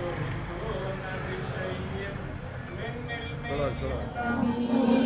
يحيطون بشيء من علمه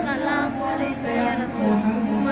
السلام علیکم یا رسول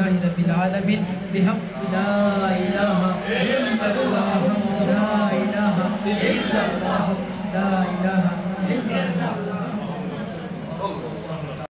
لله رب العالمين. بحق لا إله إلا الله. لا إله إلا الله. لا إله إلا الله.